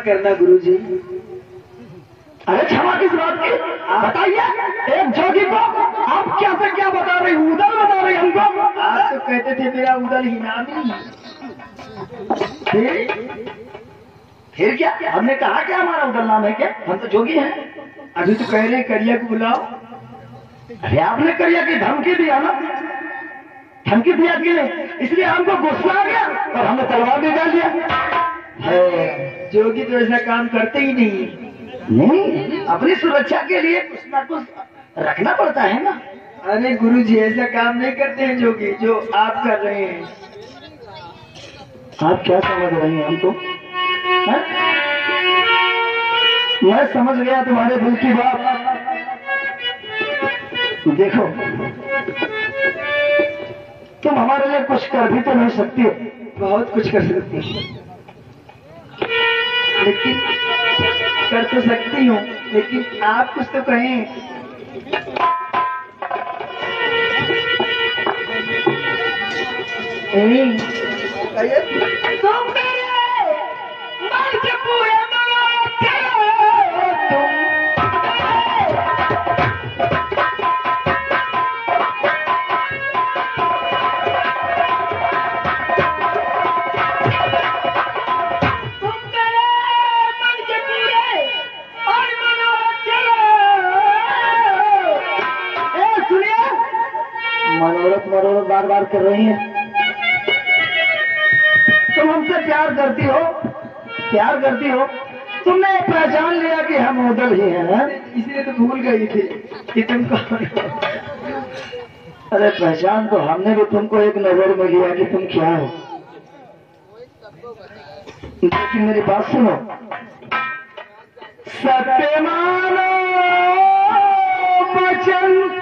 क्षमा करना गुरुजी। अरे क्षमा किस बात की बताइए एक जोगी को आप क्या से क्या बता रहे हैं? उधर बता रहे हमको आप तो कहते थे मेरा उदल ही नामी फिर? फिर क्या? हमने कहा क्या हमारा उदल नाम है क्या? हम तो जोगी हैं। अभी तो कह रहे करिया को बुलाओ। अरे आपने करिया की धमकी दिया ना। धमकी दिया कि नहीं इसलिए हमको गुस्सा आ गया और हमने तलवार निकाल दिया है, जोगी तो ऐसा काम करते ही नहीं नहीं। अपनी सुरक्षा के लिए कुछ ना कुछ रखना पड़ता है ना। अरे गुरु जी ऐसा काम नहीं करते हैं जोगी जो आप कर रहे हैं। आप क्या समझ रहे हैं हमको? हैं? मैं समझ गया तुम्हारे दिल की बात। देखो तुम हमारे लिए कुछ कर भी तो नहीं सकती हो। बहुत कुछ कर सकती हूँ। लेकिन कर तो सकती हूँ लेकिन आप कुछ तो कहें तुम प्यार करती हो? तुमने पहचान लिया कि हम उदल ही हैं इसलिए तो भूल गई थी कि तुम कौन हो। अरे पहचान तो हमने भी तुमको एक नज़र में लिया कि तुम क्या हो। लेकिन मेरी बात सुनो। सत्य मानो वचन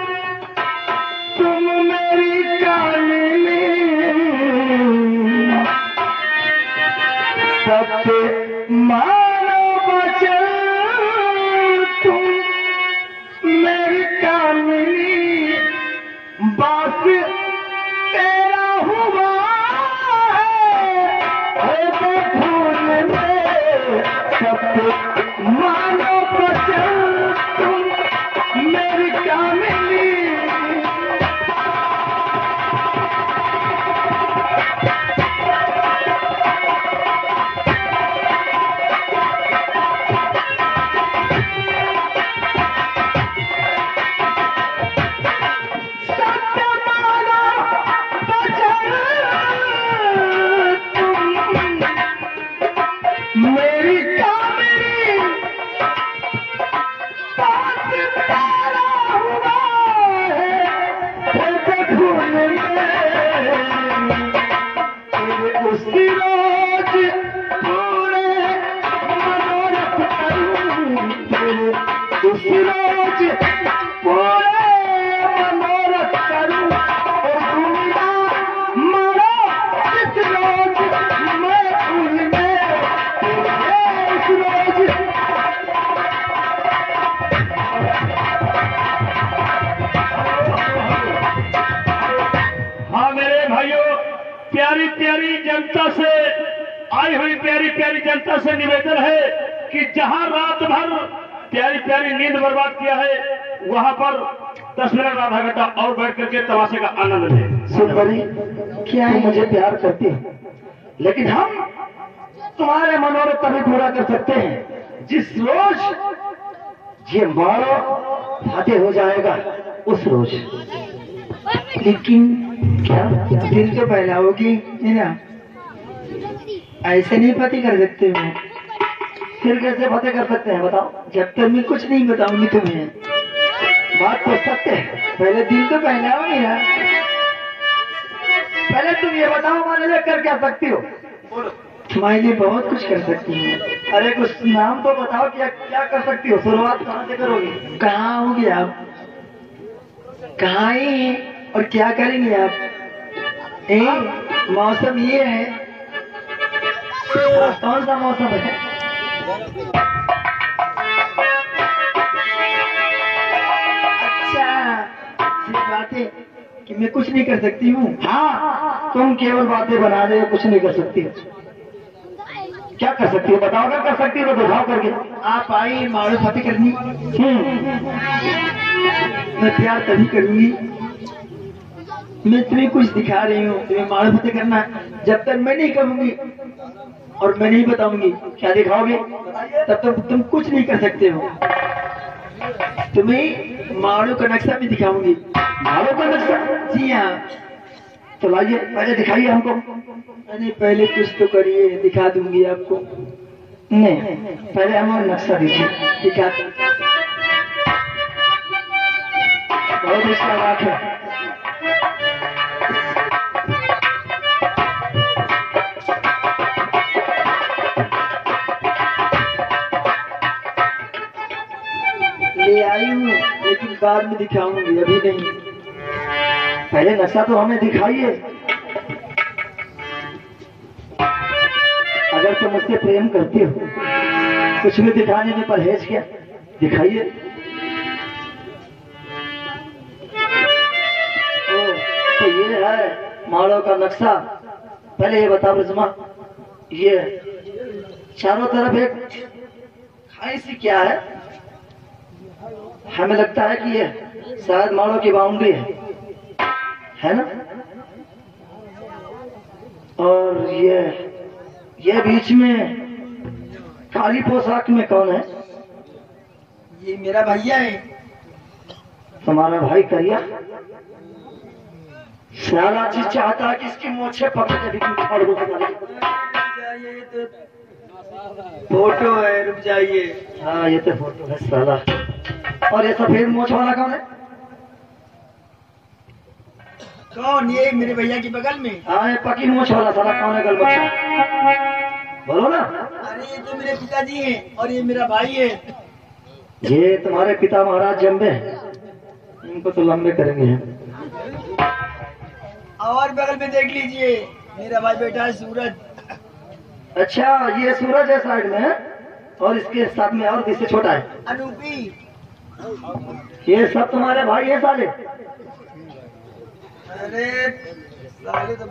पर दस मिनट आधा घंटा और बैठ करके तमाशे का आनंद लें। सुंदरी क्या है? मुझे प्यार करती है लेकिन हम तुम्हारे मनोरथ तभी पूरा कर सकते हैं। जिस रोज ये मारो फतेह हो जाएगा उस रोज। लेकिन क्या दिल तो पहला होगी है ना? ऐसे नहीं पति कर सकते हो फिर कैसे फतेह कर सकते हैं बताओ? जब तक मैं कुछ नहीं बताऊँगी तुम्हें। बात पूछ सकते हैं। पहले दिल तो पहलाओ मेरा पहले तुम ये बताओ हमारे लिए कर क्या सकती हो? तुम्हारे लिए बहुत कुछ कर सकती हूँ। अरे कुछ नाम तो बताओ क्या क्या कर सकती हो। शुरुआत कहाँ से करोगी? कहाँ होगी आप? कहाँ आए हैं और क्या करेंगे आप? ए मौसम ये है। हाँ, कौन सा मौसम है? है कि मैं कुछ नहीं कर सकती हूँ। हाँ तुम केवल बातें बना रहे हो कुछ नहीं कर सकती। क्या कर सकती हो? बताओ अगर कर सकती हो? तो दिखाओ करके। आप आई मारो फतेह करनी। हम्म, मैं प्यार तभी करूँगी। मैं तुम्हें कुछ दिखा रही हूँ तुम्हें मारो फतेह करना। है। जब तक मैं नहीं करूँगी और मैं नहीं बताऊँगी क्या दिखाओगे? तब तक तुम कुछ नहीं कर सकते हो। तुम्हें मारू का नक्शा भी दिखाऊँगी। मारो का नक्शा? जी हाँ। तो लाइए, पहले दिखाइए हमको। अरे पहले कुछ तो करिए, दिखा दूँगी आपको। नहीं, पहले हमारा नक्शा दीजिए। दिखा बहुत अच्छा बात है। ले आई हूँ, लेकिन बाद में दिखाऊँगी, अभी नहीं। पहले नक्शा तो हमें दिखाइए। अगर तुम मुझसे प्रेम करती हो, कुछ भी दिखाने में परहेज क्या, दिखाइए। तो ये है माड़ो का नक्शा। पहले ये बताओ रजमा, ये चारों तरफ़ एक, खाई सी क्या है? हमें लगता है कि ये शायद मानो की बाउंड्री है। है ना? और ये ये बीच में काली पोशाक में कौन है? ये मेरा भैया है। तुम्हारा भाई करिया? सारा चीज़ चाहता है कि इसकी मोछे पकड़ के भी उखाड़ दो फ़ोटो है रुक जाइए। हाँ ये तो फ़ोटो है साला। और ये सफ़ेद मोछ वाला कौन है? कौन ये मेरे भैया के बगल में? हाँ ये पकी मोछ वाला साला कौन है गल बोलो ना। अरे ये तो मेरे पिताजी हैं और ये मेरा भाई है। ये तुम्हारे पिता महाराज जम्बे हैं। इनको तो लंबे करेंगे। और बगल में देख लीजिए मेरा भाई बेटा है सूरज। अच्छा ये सूरज है साइड में और इसके साथ में और किससे छोटा है? अनूपी। ये सब तुम्हारे भाई है साले। अरे तो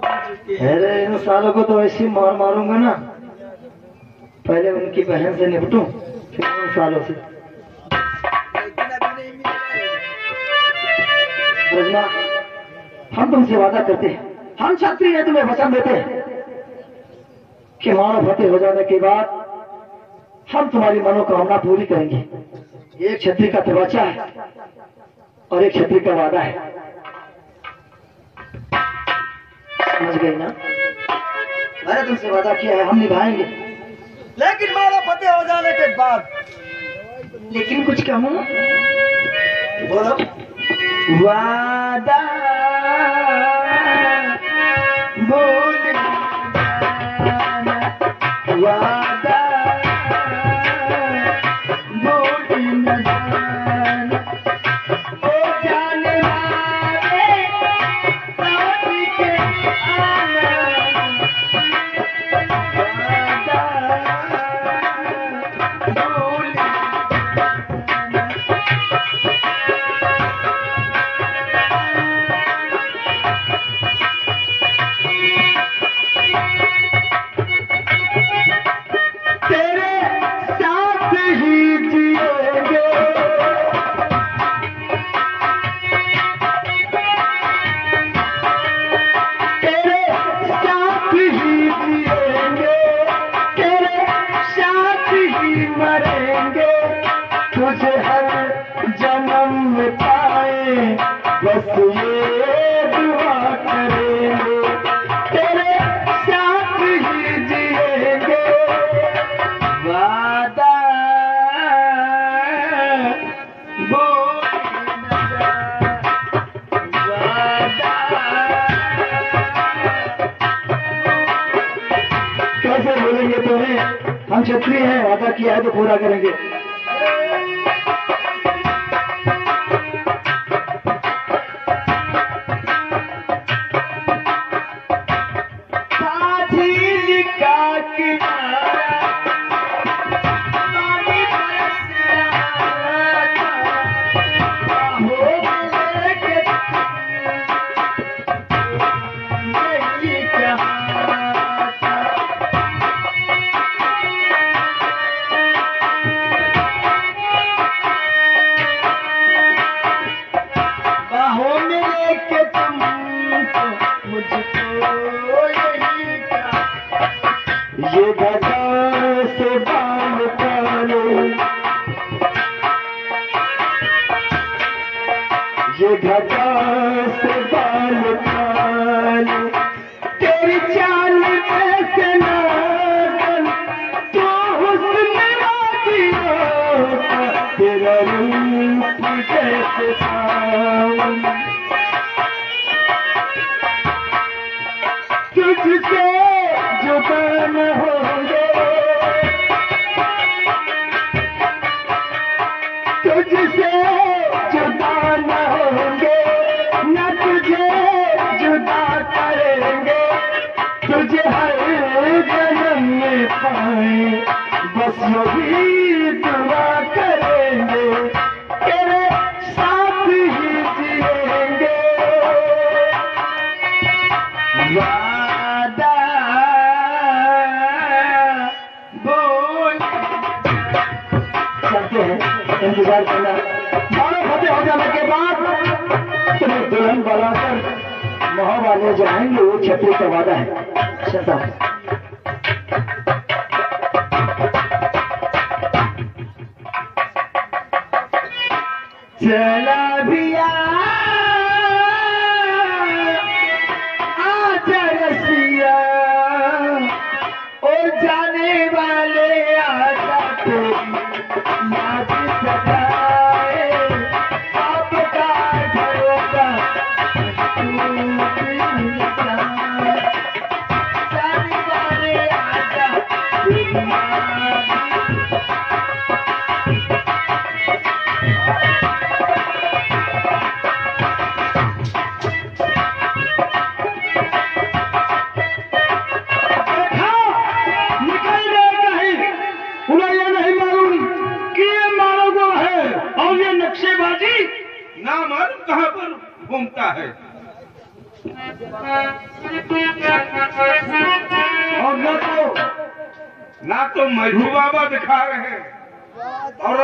अरे इन सालों को तो ऐसे मार मारूँगा ना। पहले उनकी बहन से निपटूं फिर उन सालों से। हम तुमसे वादा करते हैं। हम छात्री हैं तुम्हें वचन देते हैं कि मानव फतेह हो जाने के बाद हम तुम्हारी मनोकामना पूरी करेंगे। एक छत्री का तवाचा है और एक छत्री का वादा है। समझ गई ना? मैंने तुमसे वादा किया है हम निभाएँगे। लेकिन मेरा फतेह हो जाने के बाद। लेकिन कुछ कहूँ बोलो। वादा बोल बोलेंगे तुम्हें हम क्षत्रिय हैं अदा किया है तो पूरा करेंगे। बारह फतेह हो जाने के बाद तुम्हें दुल्हन बनाकर मोहब्बा ले जाएँगे, वो छत्री का वादा है। चलता चला भैया उन्हें ये नहीं मालूम। कि ये मानव को है और ये नक्शेबाजी ना मालूम कहाँ पर घूमता है? और ना तो ना तो मधु बाबा दिखा रहे हैं। और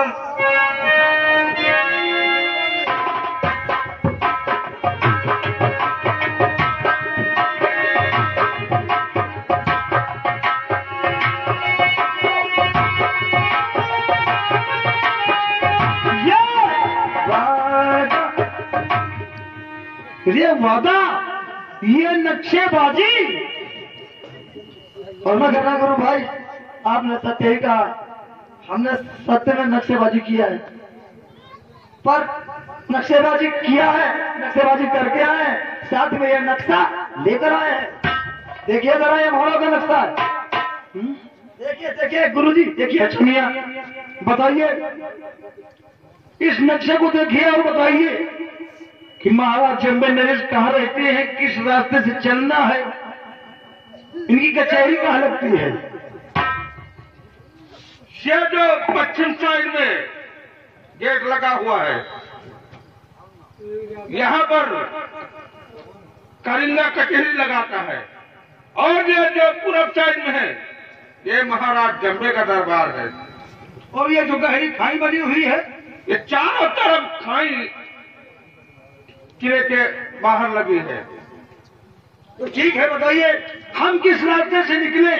ये वादा, ये नक्शेबाजी। और मैं कहना करूँ, भाई, आपने सत्य ही कहा, हमने सत्य में नक्शेबाजी किया है। पर नक्शेबाजी किया है, नक्शेबाजी करके आए। साथ में ये नक्शा लेकर आए हैं। देखिए जरा ये मोहरों का नक्शा है। हम्म? देखिए देखिए, गुरुजी, देखिए सुनिए बताइए। इस नक्शे को देखिए और बताइए। कि महाराज चंबे नरेश कहाँ रहते हैं किस रास्ते से चलना है? इनकी कचहरी कहाँ लगती है? जो पश्चिम साइड में गेट लगा हुआ है यहाँ पर करिंदा कचहरी लगाता है। और ये जो पूरब साइड में है ये महाराज जम्बे का दरबार है। और ये जो गहरी खाई बनी हुई है ये चारों तरफ़ खाई किले के बाहर लगी है। तो ठीक है, बताइए, हम किस रास्ते से निकले?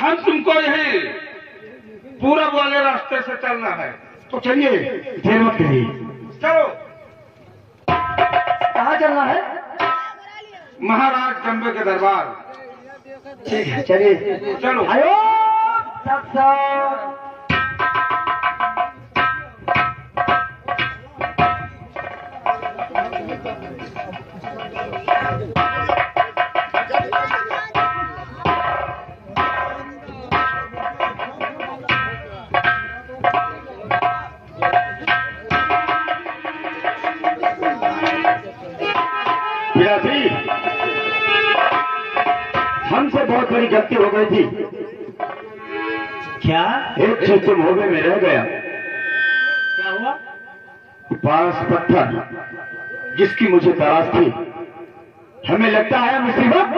हम तुमको यही पूरब वाले रास्ते से चलना है। तो चलिए, देर मत चलो। कहाँ चलना है? महाराज जम्बे के दरबार। ठीक है, चलिए। चलो। आयो हमसे बहुत बड़ी गलती हो गई थी। क्या? एक चीज़ तुम होगे में रह गया। क्या हुआ? पाँच पत्थर जिसकी मुझे तलाश थी। हमें लगता है मुसीबत।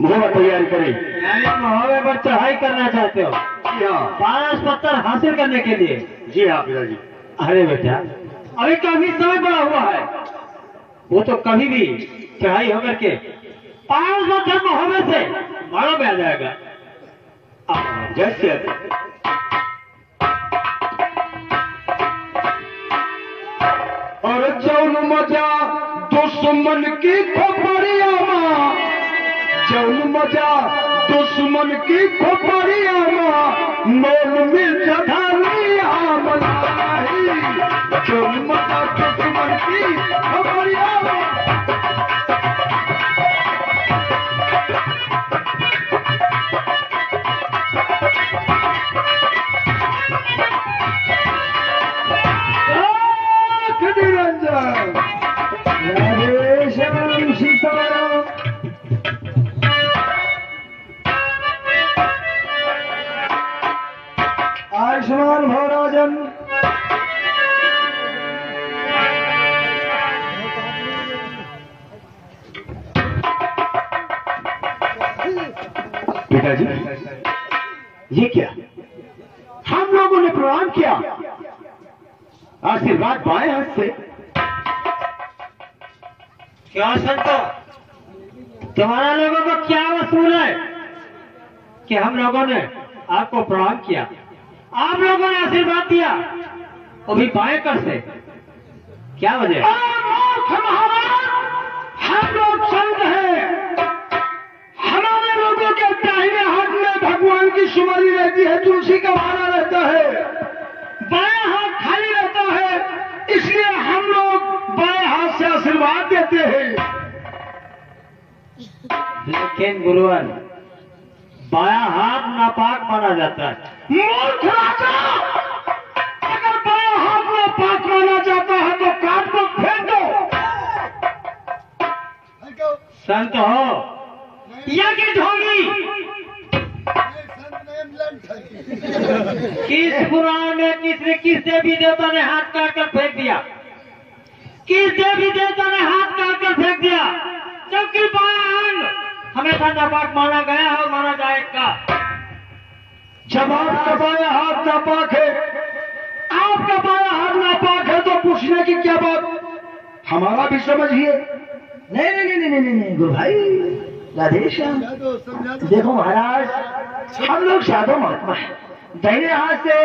मुहम्मद तैयारी करें। यानी मुहावे पर चढ़ाई करना चाहते हो? जी हाँ। पाँच पत्थर हासिल करने के लिए। जी हाँ पिताजी। अरे बेटा अभी काफ़ी समय पड़ा हुआ है। वो तो कभी भी चढ़ाई होकर के पाँच पत्थर होने से मारो में आ जाएगा। जैसे और जौन मज़ा दुश्मन की खोपड़िया माँ। जौन मज़ा, दुश्मन की खोपड़िया माँ। मोल मिल जधानिया मलाई जौन मज़ा, दुश्मन की खोपड़िया माँ। कि हम लोगों ने आपको प्रणाम किया। आप लोगों ने आशीर्वाद दिया। वो भी बाएँ कर से। क्या वजह? हम लोग संत हैं। हमारे लोगों के दाहिने हाथ में भगवान की सुमारी रहती है तुलसी का माला रहता है। बाएँ हाथ खाली रहता है इसलिए हम लोग बाएँ हाथ से आशीर्वाद देते हैं। लेकिन गुरुवर बाया हाथ नापाक माना जाता है। मूर्ख राजा! अगर बाया हाथ में पाक माना जाता है तो काट को फेंक दो। संत हो। या कि ढोंगी किस पुराण में किसने किस देवी देवता ने हाथ काट कर फेंक दिया? किस देवी देवता ने हाथ काट कर फेंक दिया? जबकि बाया अंग हमेशा नापाक माना गया है और माना जाएगा। आपका बाया हाथ नापाक है आपका बाया हाथ नापाक है तो पूछने की क्या बात? हमारा भी समझिए नहीं नहीं नहीं नहीं नहीं गुरु भाई, राधे श्याम। देखो महाराज, हम लोग साधो महात्मा है। दाहिने हाथ से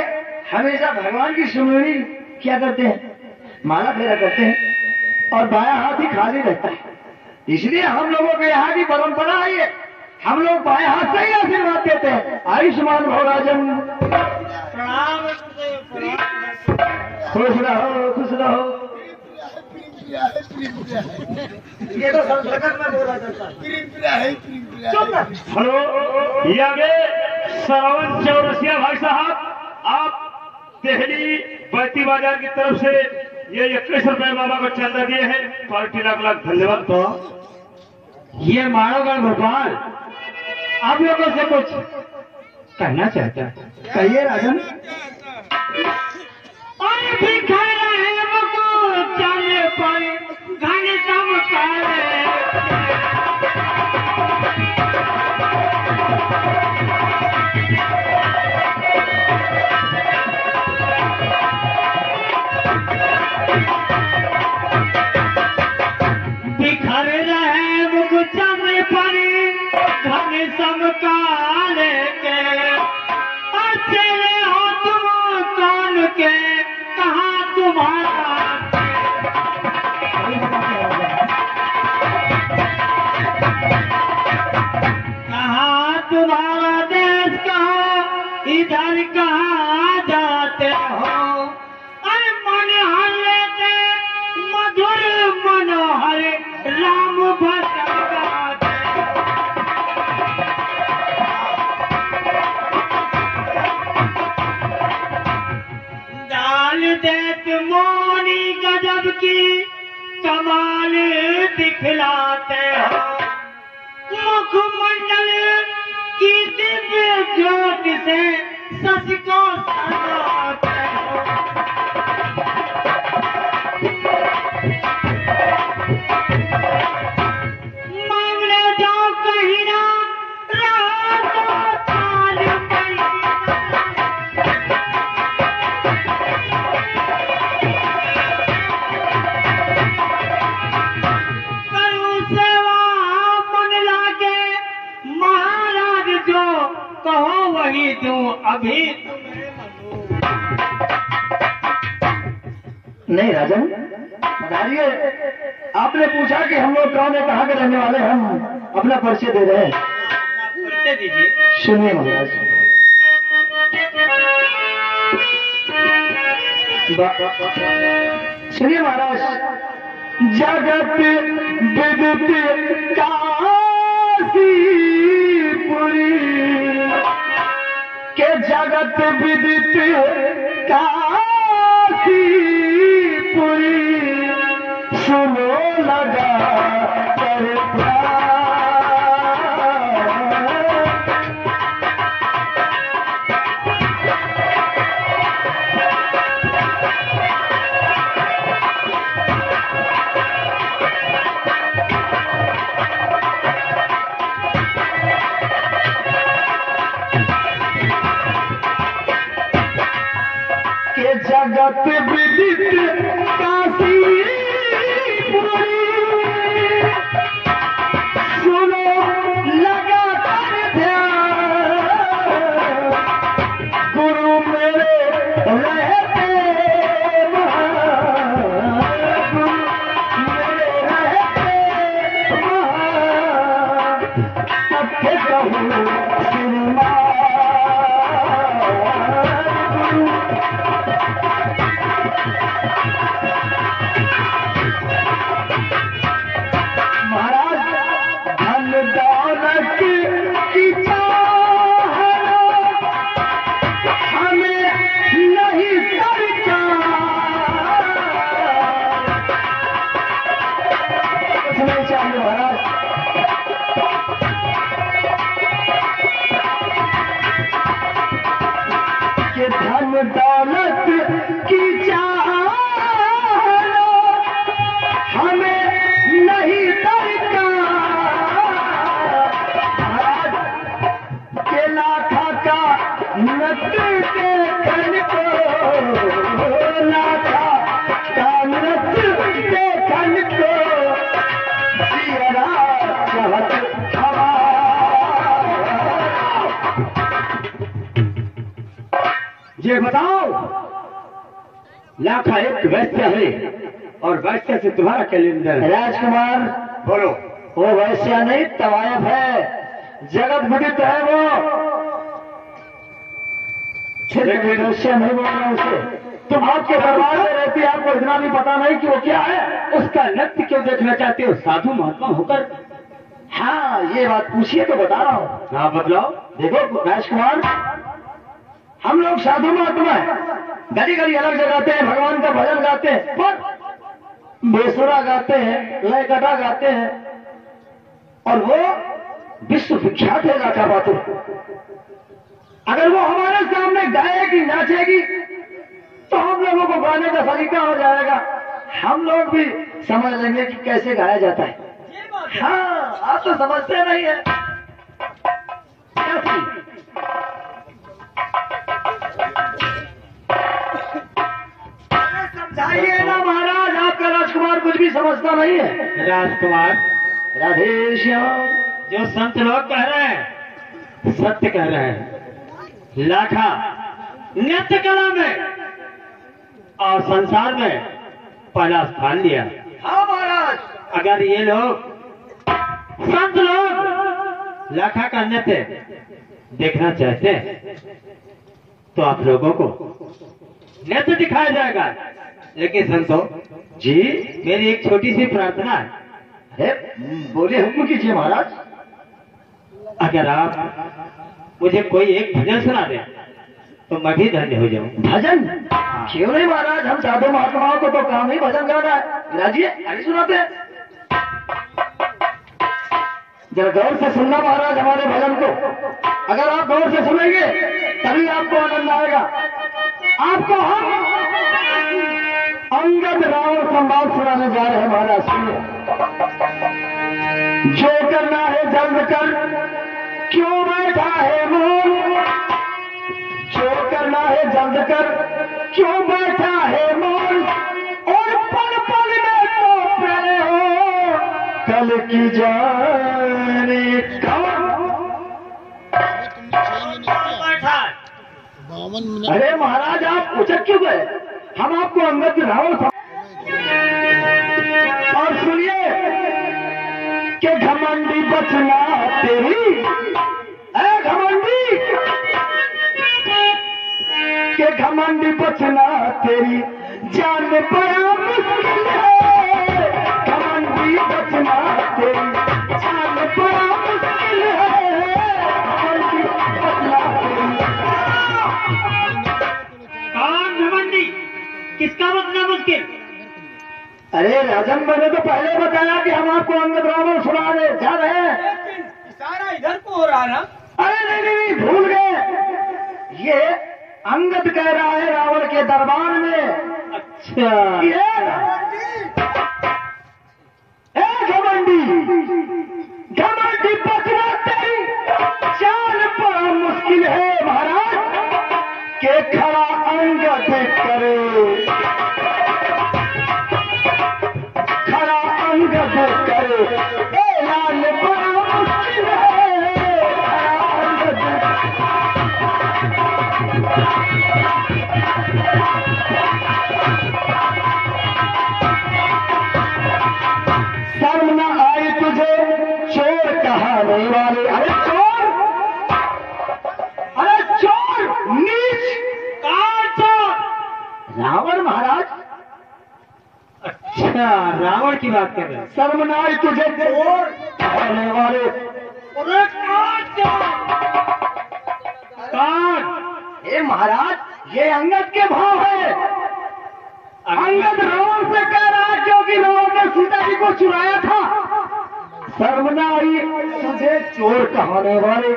हमेशा भगवान की सुनवनी क्या करते हैं? माला फेरा करते हैं और बाया हाथ ही खाली रहता है। इसलिए हम लोगों के यहाँ की परंपरा है ये। हम लोग बाएँ हाथ से ही आशीर्वाद देते हैं। आयुष्मान भवराजन प्रणाम खुश रहो खुश रहो। ये तो संस्कृत में बोला जाता है। हेलो ये श्रवण चौरसिया भाई साहब आप दिल्ली बैती बाज़ार की तरफ़ से ये इक्कीस रुपए बाबा को चंदा दिए हैं। पार्टी लाख लाख धन्यवाद। तो ये मारोगढ़ भोपाल आप लोगों से कुछ कहना चाहता है? कहिए राजन। अरे भिखारा की कमाल दिखलाते हो। मुखमंडल की दिव्य ज्योति से सच को सजाते अभी नहीं राजन बताइए आपने पूछा कि हम लोग कौन है, कहाँ के रहने वाले हम अपना परिचय दे रहे हैं। सुनिए महाराज। सुनिए महाराज। जगत विदित काशीपुरी। के जगत विदित काशीपुरी सुनो लगा कर जगत विदित एक वैश्य है और वैश्य से तुम्हारा कैलेंडर है। राजकुमार बोलो। वो वैश्या नहीं तवायफ है। जगत विदित है वो। वैश्या नहीं बोल रहा उसे। तुम आपके दरबार में रहती है आपको इतना भी पता नहीं कि वो क्या है। उसका नृत्य क्यों देखना चाहते हो? साधु महात्मा होकर। हाँ ये बात पूछिए तो बता रहा हूँ। हाँ बदलाओ देखो राजकुमार हम लोग साधु महात्मा है घड़ी घड़ी अलग जगह गाते हैं, भगवान का भजन गाते हैं, पर बेसुरा गाते हैं, लय कटा गाते हैं, और वो विश्व विख्यात है गाथा बातों अगर वो हमारे सामने गाएगी, नाचेगी तो हम लोगों को गाने का सलीका हो जाएगा। हम लोग भी समझ लेंगे कि कैसे गाया जाता है। हाँ आप तो समझते नहीं है। समझाइए ना महाराज आपका राजकुमार कुछ भी समझता नहीं है। राजकुमार राधे श्याम जो संत लोग कह रहे हैं सत्य कह रहे हैं। लाखा नृत्य कला में और संसार में पहला स्थान लिया। हाँ महाराज। अगर ये लोग संत लोग लाखा का नृत्य देखना चाहते हैं तो आप लोगों को नृत्य दिखाया जाएगा। लेकिन संतो जी मेरी एक छोटी सी प्रार्थना है। बोले हुक्म कीजिए महाराज। अगर आप मुझे कोई एक भजन सुना दे तो मैं भी धन्य हो जाऊँ। भजन? क्यों नहीं महाराज? हम साधु महात्माओं को तो काम ही भजन गाना है। राजिए आइए सुनाते हैं। जरा गौर से सुनना महाराज हमारे भजन को। अगर आप गौर से सुनेंगे तभी आपको आनंद आएगा। आपको हम अंगद रावण संवाद सुनाने जा रहे हैं महाराज सुनिए जो करना है जल्द कर। क्यों बैठा है मोर? जो करना है जल्द कर। क्यों बैठा है मोर? और पल पल में तो प्यारे हो। कल की जाने अरे महाराज, आप उचक क्यों गए? हम आपको रावण सम- और सुनिए कि घमंडी बचना तेरी। ए घमंडी! के घमंडी बचना तेरी। जान बड़ा मुश्किल है। अरे राजन मैंने तो पहले बताया कि हम आपको अंगद रावण सुना दे जा रहे हैं। सारा इधर को हो रहा ना? अरे नहीं नहीं नहीं भूल गए। ये अंगद कह रहा है रावण के दरबार में। अच्छा। ये घमंडी घमंडी बचना तेरी जान बड़ा मुश्किल है महाराज के खड़ा अंगद करे करे ऐलान अच्छा रावण की बात कर रहे हैं। आई तुझे चोर कहाने वाले कौन ये महाराज ये अंगद के भाव है। अंगद रावण से कह रहा है क्योंकि रावण ने सीता जी को चुराया था। सर्वनाई तुझे चोर कहाने वाले।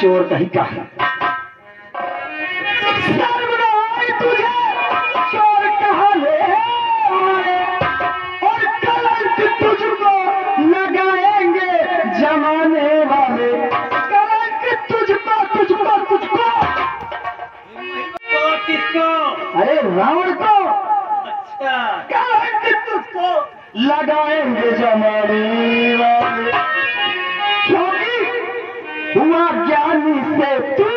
चोर कहीं। का सर्वनाई रावण को कलंक तुझको लगाएंगे जमाने वाले क्योंकि हुआ ज्ञानी से तू